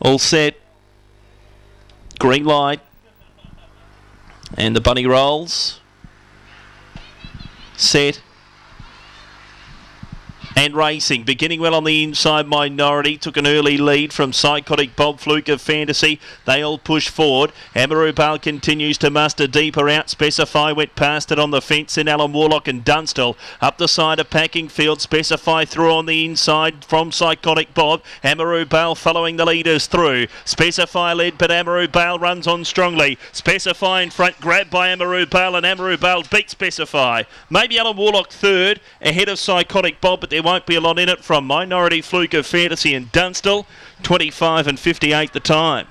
All set. Green light. And the bunny rolls. Set and racing. Beginning well on the inside, Minority took an early lead from Psychotic Bob Fluke of Fantasy. They all push forward. Amaru Bale continues to muster deeper out. Specify went past it on the fence in Alan Warlock and Dunstall. Up the side of Packing Field. Specify through on the inside from Psychotic Bob. Amaru Bale following the leaders through. Specify led, but Amaru Bale runs on strongly. Specify in front, grabbed by Amaru Bale, and Amaru Bale beat Specify. Maybe Alan Warlock third, ahead of Psychotic Bob, but there won't be a lot in it from Minority Fluke of Fantasy and Dunstall. 25 and 58 the time.